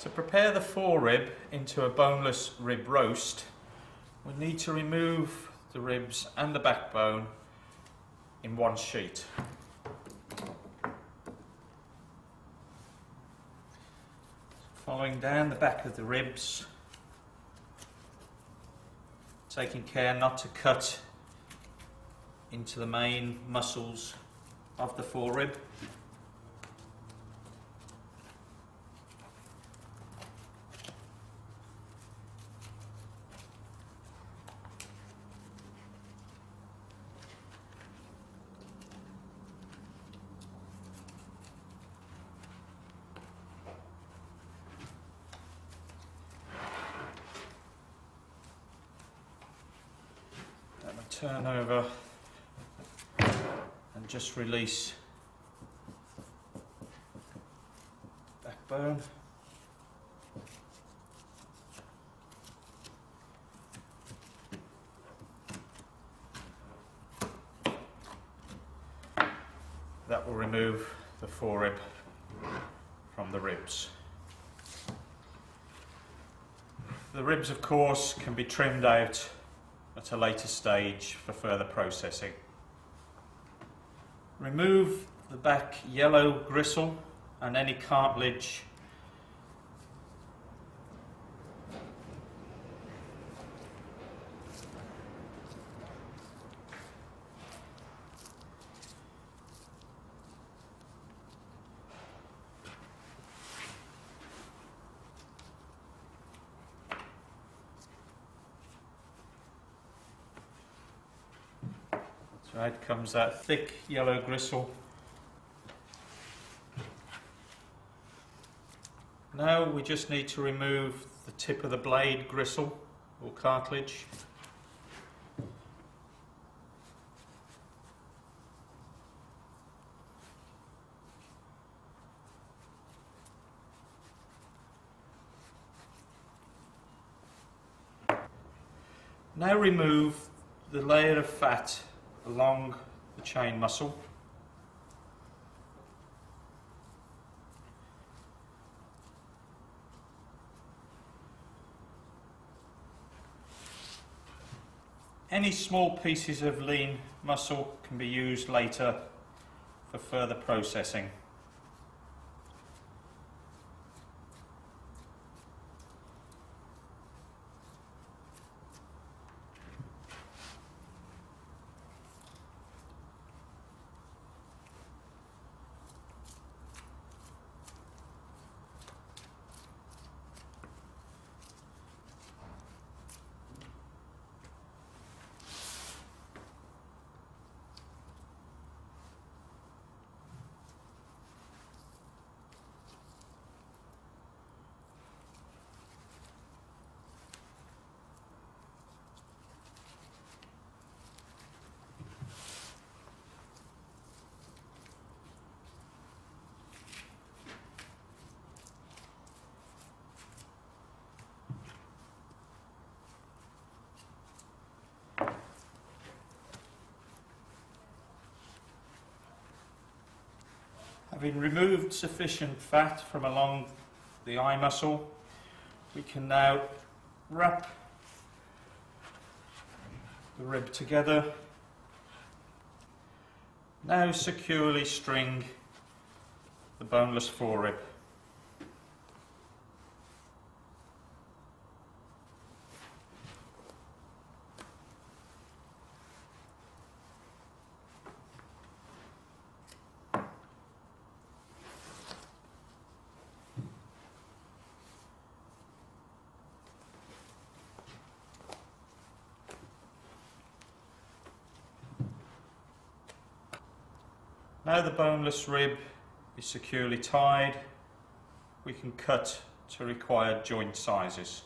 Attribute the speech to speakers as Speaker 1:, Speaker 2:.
Speaker 1: To prepare the forerib into a boneless rib roast, we need to remove the ribs and the backbone in one sheet. Following down the back of the ribs, taking care not to cut into the main muscles of the forerib. Turn over and just release backbone. That will remove the forerib from the ribs. The ribs, of course, can be trimmed out at a later stage for further processing. Remove the back yellow gristle and any cartilage So out comes that thick yellow gristle. Now we just need to remove the tip of the blade gristle or cartilage. Now remove the layer of fat along the chain muscle. Any small pieces of lean muscle can be used later for further processing. Having removed sufficient fat from along the eye muscle, we can now wrap the rib together. Now securely string the boneless forerib. Now the boneless rib is securely tied, we can cut to required joint sizes.